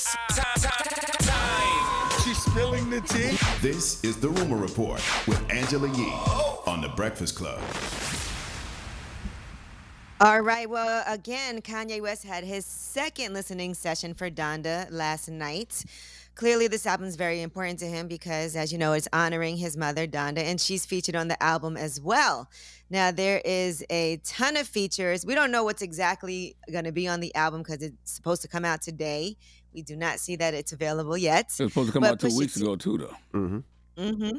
It's time, time, time. She's spilling the tea. This is the Rumor Report with Angela Yee on the Breakfast Club. All right. Well, again, Kanye West had his second listening session for Donda last night. Clearly, this album is very important to him because, as you know, it's honoring his mother, Donda, and she's featured on the album as well. Now, there is a ton of features. We don't know what's exactly going to be on the album because it's supposed to come out today. We do not see that it's available yet. It's supposed to come But out two Pusha weeks ago too, though. Mm-hmm. Mm-hmm.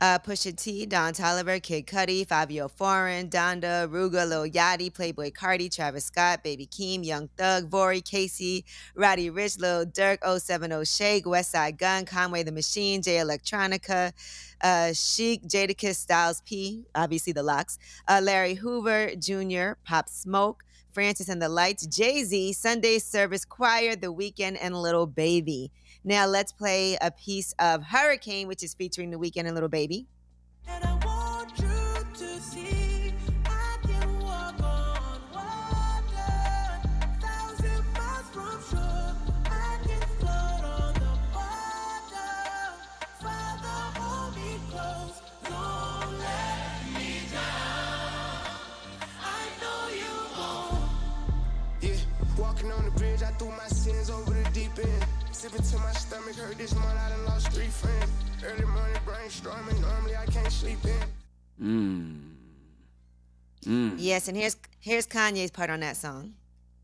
Uh, Pusha T, Don Toliver, Kid Cudi, Fivio Foreign, Donda, Rooga, Lil Yachty, Playboi Carti, Travis Scott, Baby Keem, Young Thug, Vory, KayCyy, Roddy Ricch, Lil Durk, 070 Shake, Westside Gun, Conway the Machine, Jay Electronica, uh, Chic, Jadakiss, Styles P, obviously the LOX, uh, Larry Hoover Jr., Pop Smoke, Francis and the Lights, Jay Z, Sunday Service Choir, The Weeknd, and Little Baby. Now let's play a piece of Hurricane, which is featuring The Weeknd and Little Baby. Sipping to my stomach hurt this month, I done lost three friends. Early morning brainstorming, normally I can't sleep in. Mm. Mm. Yes, and here's here's Kanye's part on that song.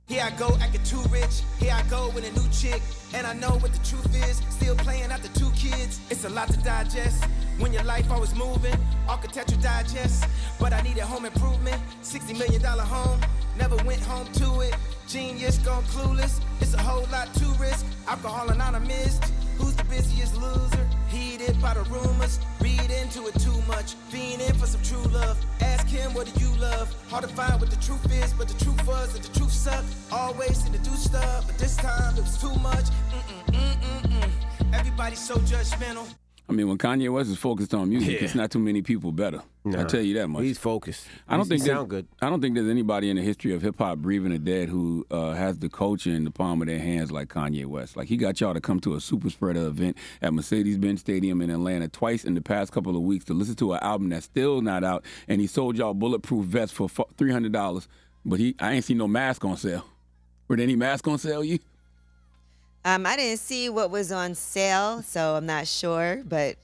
Here I go acting too rich. Here I go with a new chick. And I know what the truth is. Still playing after two kids. It's a lot to digest. When your life always moving. Architecture digest. But I needed home improvement. $60 million home. Never went home to it. Genius gone clueless. It's a whole lot to risk. Alcohol anonymous. Who's the busiest loser? Heated by the rumors. Read into it too much. Being in for some true love. Ask him what do you love? Hard to find what the truth is, but the truth was that the truth sucked. Always seem to do stuff, but this time it was too much. Mm-mm, mm-mm-mm. Everybody's so judgmental. I mean, when Kanye West is focused on music, Yeah. it's not too many people better. I Nah, tell you that much. He's focused. I don't He think there's- sound good. I don't think there's anybody in the history of hip hop, breathing the dead, who uh, has the culture in the palm of their hands like Kanye West. Like he got y'all to come to a super spreader event at Mercedes-Benz Stadium in Atlanta twice in the past couple of weeks to listen to an album that's still not out, and he sold y'all bulletproof vests for three hundred dollars. But he, I ain't seen no mask on sale. Were there any mask on sale? You? Um, I didn't see what was on sale, so I'm not sure, but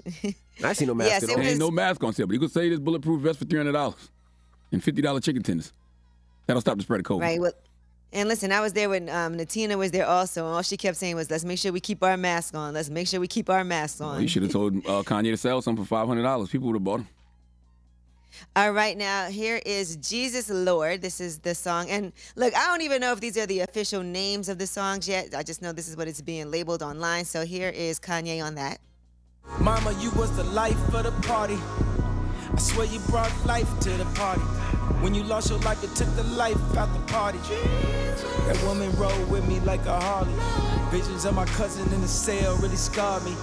I see no mask Yes, at it all. There ain't was- no mask on sale, but you could say this bulletproof vest for three hundred dollars and fifty dollar chicken tenders. That'll stop the spread of COVID. right. Well, and listen, I was there when um, Natina was there also, and all she kept saying was, "Let's make sure we keep our masks on. Let's make sure we keep our masks on." Well, you should have told uh, Kanye to sell some for five hundred dollars. People would have bought them. All right, now here is Jesus Lord. This is the song. And look, I don't even know if these are the official names of the songs yet. I just know this is what it's being labeled online. So here is Kanye on that. Mama, you was the life of the party. I swear you brought life to the party. When you lost your life, it took the life out the party. That woman rode with me like a Harley. Visions of my cousin in the cell really scarred me.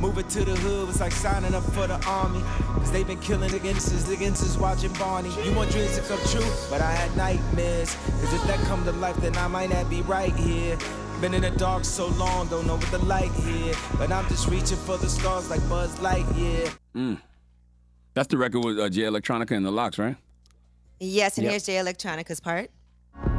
Moving to the hood was like signing up for the army. Cause they been killing niggas since niggas is watching Barney. You want dreams to come true, but I had nightmares. Cause if that come to life, then I might not be right here. Been in the dark so long, don't know what the light here. But I'm just reaching for the stars like Buzz Lightyear. Mm. That's the record with uh, Jay Electronica and the LOX, right? Yes, and Yep. here's Jay Electronica's part.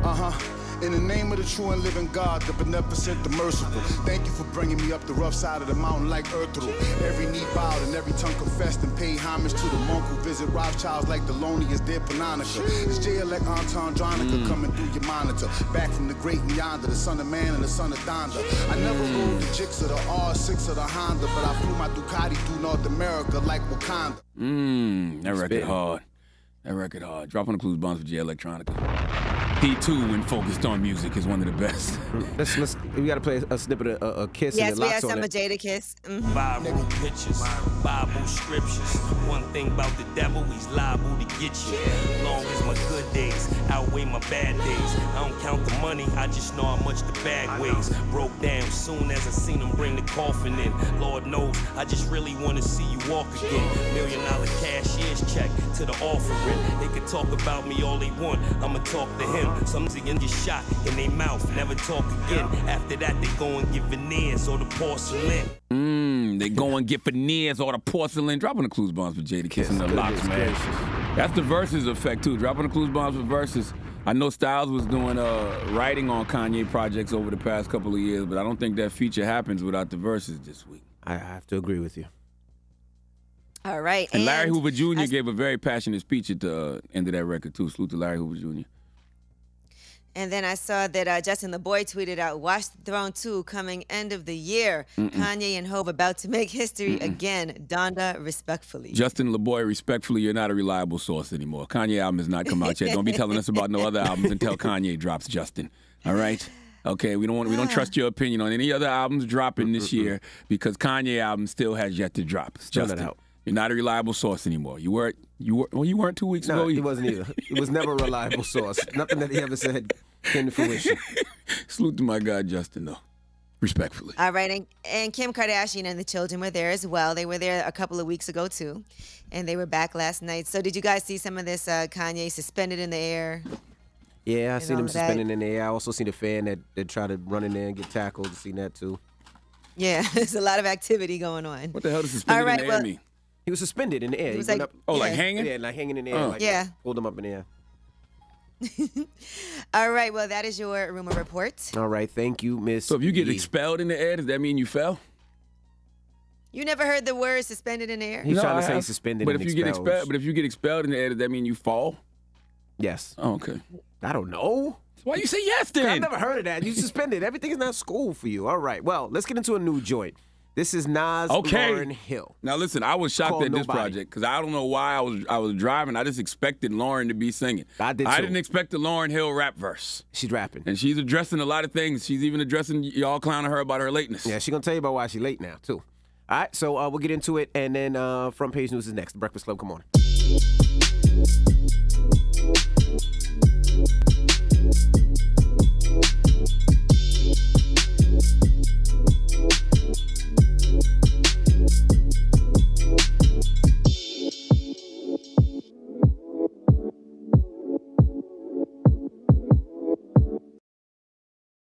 Uh huh. In the name of the true and living God, the beneficent, the merciful. Thank you for bringing me up the rough side of the mountain like Ertugrul. Every knee bowed and every tongue confessed and paid homage to the monk who visit Rothschilds like the loneliest dead Pannonica. It's J. Elect Entendronica mm. coming through your monitor. Back from the great and yonder, the son of man and the son of Donda. I never mm. rode the Jix or the R6 or the Honda, but I flew my Ducati through North America like Wakanda. Mmm, that record Spitting. hard. That record hard. Drop on the clues bonds for Jay Electronica. He too, when focused on music, is one of the best. Let's let's we gotta play a snippet of uh, a kiss Yes, and we the had locks some on of it. Jadakiss. Mhm. Viral pictures, Bible scriptures. One thing about the devil, he's liable to get you. Long as my good days outweigh my bad days. I don't count the money, I just know how much the bag weighs. Broke down soon as I seen him bring the coffin in. Lord knows, I just really wanna see you walk again. Million dollar cashier's check to the offering. They could talk about me all they want, I'ma talk to him. Grin. Some again get shot in their mouth, never talk again. After that, they go and get veneers or the porcelain. Mmm, they go and get veneers or the porcelain. Dropping the clues bombs for Jadakiss and the LOX, man. That's the Verzuz effect too. Dropping the clues bombs for Verzuz. I know Styles was doing uh, writing on Kanye projects over the past couple of years, but I don't think that feature happens without the Verzuz this week. I have to agree with you. All right. And Larry Hoover Jr. as- gave a very passionate speech at the uh, end of that record too. Salute to Larry Hoover Jr. And then I saw that uh, Justin LaBoy tweeted out, "Watch the Throne 2 coming end of the year. Kanye and Hove about to make history again. Donda, respectfully." Justin LaBoy, respectfully, you're not a reliable source anymore. Kanye album has not come out yet. Don't be telling us about no other albums until Kanye drops, Justin. All right? Okay, we don't want we don't trust your opinion on any other albums dropping this year because Kanye album still has yet to drop. Still not Justin, out. you're not a reliable source anymore. You weren't you were well you weren't two weeks No, ago. he wasn't either. He was never a reliable source. Nothing that he ever said came to fruition. Salute to my guy Justin though. Respectfully. All right, and, and Kim Kardashian and the children were there as well. They were there a couple of weeks ago too, and they were back last night. So did you guys see some of this uh, Kanye suspended in the air? Yeah, I seen him suspended that. in the air. I also seen a fan that, that tried to run in there and get tackled. Seen that too. Yeah, there's a lot of activity going on. What the hell does suspended All right, in the well- air mean? He was suspended in the air. He was went like- up, Oh, like hanging? yeah, like hanging in the air. Oh. Like, Yeah. Hold him up in the air. All right, well that is your rumor report. All right, thank you, Miss. So if you get Yee. expelled in the air, does that mean you fell? You never heard the word suspended in the air? He's trying to I say have. suspended But and if you get expelled. expelled, but if you get expelled in the air, does that mean you fall? yes. Oh, okay. I don't know. Why you say yes then? I've never heard of that. You suspended. Everything is not school for you. All right. Well, let's get into a new joint. This is Nas Okay. Lauryn Hill. Now listen, I was shocked Called at this project because I don't know why I was I was driving. I just expected Lauryn to be singing. I did. Too. I didn't expect the Lauryn Hill rap verse, She's rapping. and she's addressing a lot of things. She's even addressing y'all clowning her about her lateness. Yeah, she's gonna tell you about why she's late now too. All right, so uh, we'll get into it, and then uh, front page news is next. The Breakfast Club, come on.